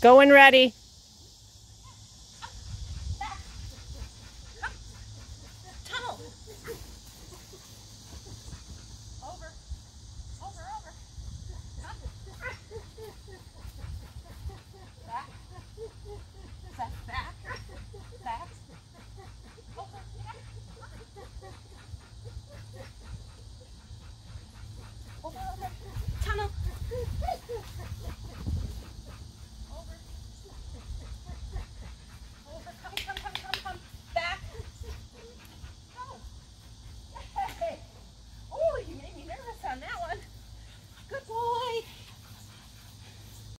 Going ready. Good.